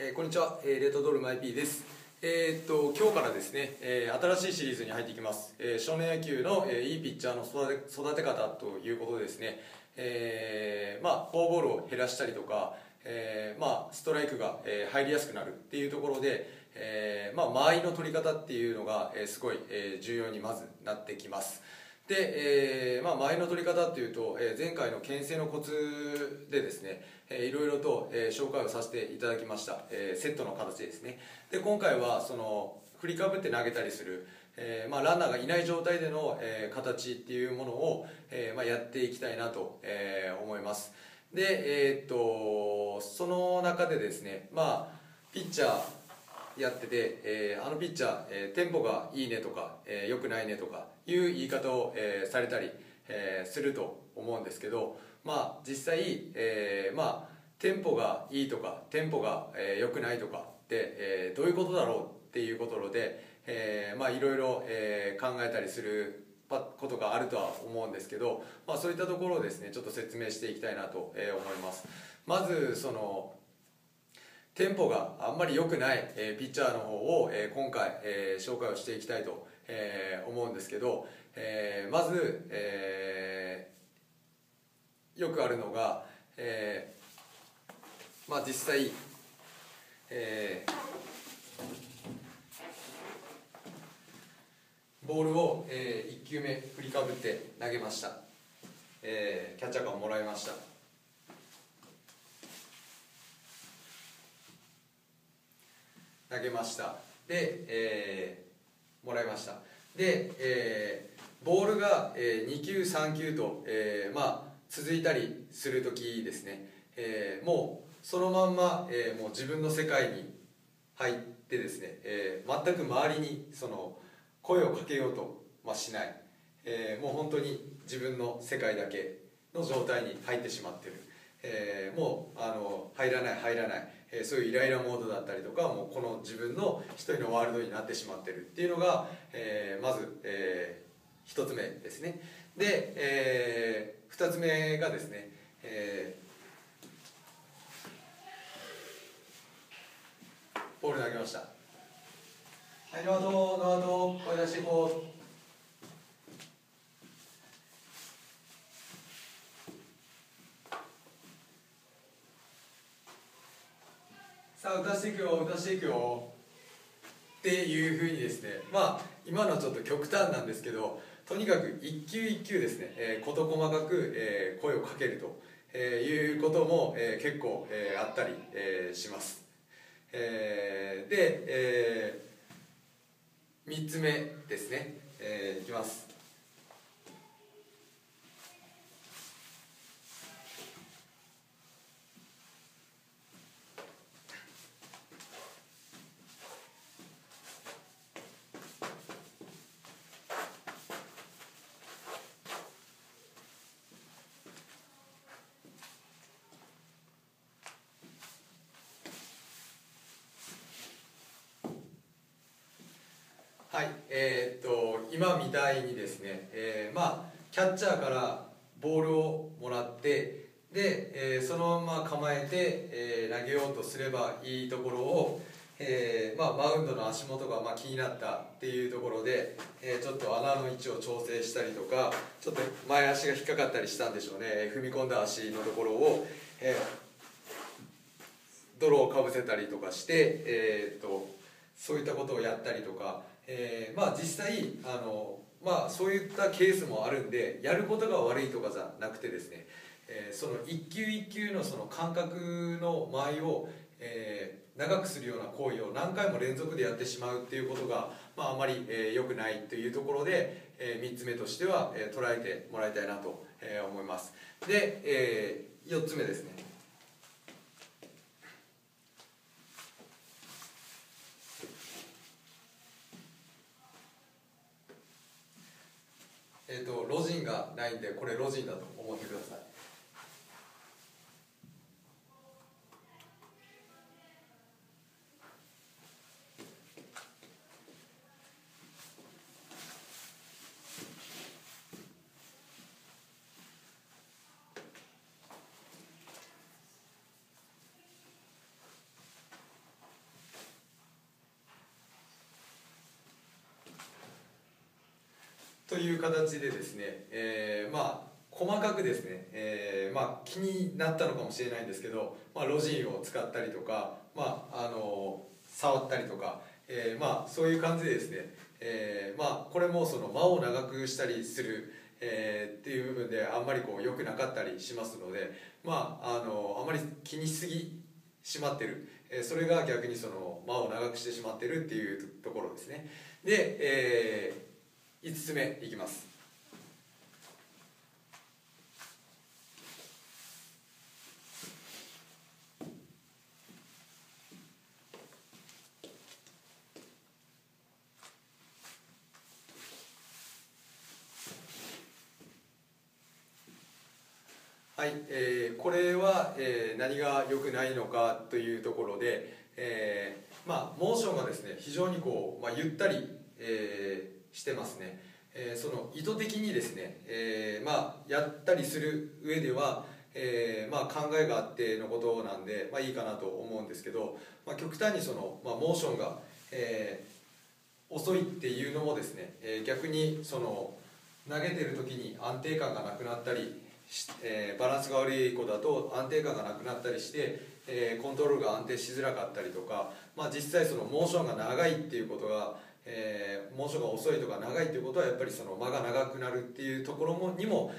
えー、こんにちは、えー、レッドドルマイピーです。えー、っと今日からですね、えー、新しいシリーズに入っていきます。えー、少年野球の、えー、いいピッチャーの育て育て方ということでですね、えー、まあフォアボールを減らしたりとか、えー、まあストライクが、えー、入りやすくなるっていうところで、えー、まあ間合いの取り方っていうのが、えー、すごい、えー、重要にまずなってきます。で、えーまあ、前の取り方っていうと、えー前回の牽制のコツでですね、えーいろいろと、えー紹介をさせていただきました、えーセットの形ですね。で今回はその振りかぶって投げたりする、えーまあ、ランナーがいない状態での、えー形っていうものを、えーまあ、やっていきたいなと、えー思います。で、えーっとその中でですねまあピッチャーやってて、えーあのピッチャー、えーテンポがいいねとか、えー良くないねとかいう言い方を、えーされたり、えーすると思うんですけどまあ実際、えーまあテンポがいいとかテンポが、えー良くないとかって、えーどういうことだろうっていうことで、えまあいろいろ、え考えたりすることがあるとは思うんですけど、まあ、そういったところをですねちょっと説明していきたいなと思います。まずそのテンポがあんまり良くない、えーピッチャーの方を、えー今回、えー紹介をしていきたいと、えー思うんですけど、えーまず、えーよくあるのが、えーまあ、実際、えーボールを、え1球目振りかぶって投げました、えーキャッチャーからもらいました。投げました。で、えーもらいました。で、えーボールが、え2球3球と、えーまあ、続いたりする時ですね、えーもうそのまんま、えーもう自分の世界に入ってですね、えー全く周りにその声をかけようと、まあ、しない、えーもう本当に自分の世界だけの状態に入ってしまってる、えーもうあの入らない入らない、えーそういうイライラモードだったりとかもうこの自分の一人のワールドになってしまってるっていうのが、えーまず、えー一つ目ですね。で、えー二つ目がですね、えーボール投げました。はいノーアウトノーアウト声出していこうさあ打たしていくよ打たしていくよ。っていうふうにですね。まあ今のはちょっと極端なんですけどとにかく一球一球ですね、えー事細かく、えー声をかけると、えーいうことも、えー結構、えーあったり、えーします、えーで、え3つ目ですね、えーいきますはい、えーっと今みたいにですね、えーまあキャッチャーからボールをもらってで、えーそのまま構えて、えー投げようとすればいいところを、えーまあ、マウンドの足元がまあ気になったっていうところで、えーちょっと穴の位置を調整したりとかちょっと前足が引っかかったりしたんでしょうね。踏み込んだ足のところを、えー泥をかぶせたりとかして、えーっとそういったことをやったりとか、えーまあ実際あの、まあ、そういったケースもあるんでやることが悪いとかじゃなくてですね、えーその一球一球のその感覚の間合いを、えー長くするような行為を何回も連続でやってしまうっていうことが、まあ、あまり、えー良くないというところで、え3つ目としては、えー捉えてもらいたいなと、えー思います。で、え4つ目ですね。えっ、とロジンがないんでこれロジンだと思ってください。という形でですね、えー、まあ細かくですね、えー、まあ気になったのかもしれないんですけど、まあ、ロジンを使ったりとか、まあ、あの触ったりとか、えー、まあそういう感じでですね、えー、まあこれもその間を長くしたりするえー、っていう部分であんまりこう良くなかったりしますのでまああのあまり気にしすぎしまってる、えー、それが逆にその間を長くしてしまってるっていうところですね。で、えー、5つ目いきます。はい、えー、これは、えー、何が良くないのかというところで、えー、まあモーションがですね非常にこう、まあ、ゆったり、えー、してますね、えー、その意図的にですね、えー、まあやったりする上では、えーまあ、考えがあってのことなんで、まあ、いいかなと思うんですけど、まあ、極端にその、ま、モーションが、え、遅いっていうのもですね、え、逆にその投げてる時に安定感がなくなったりえ、バランスが悪い子だと安定感がなくなったりして、え、コントロールが安定しづらかったりとか、まあ、実際そのモーションが長いっていうことが、えー、モーションが遅いとか長いっていうことはやっぱりその間が長くなるっていうところもにも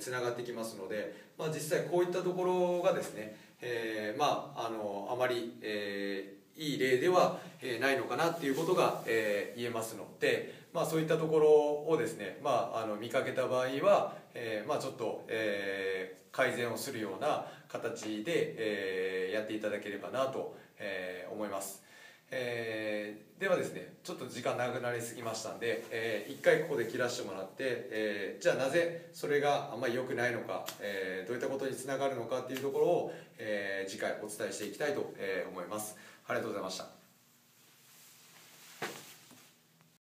つな、がってきますので、まあ、実際こういったところがですね、えー、まああのあまり、えーいい例ではないのかなっていうことがえー言えますので、まあ、そういったところをですね、まあ、あの見かけた場合は、えー、まあ、ちょっと、えー、改善をするような形で、えー、やっていただければなと、え思います。えー、ではですねちょっと時間なくなりすぎましたんで、えー、一回ここで切らしてもらって、えー、じゃあなぜそれがあんまり良くないのか、えー、どういったことにつながるのかっていうところを、えー、次回お伝えしていきたいと思います。ありがとうございました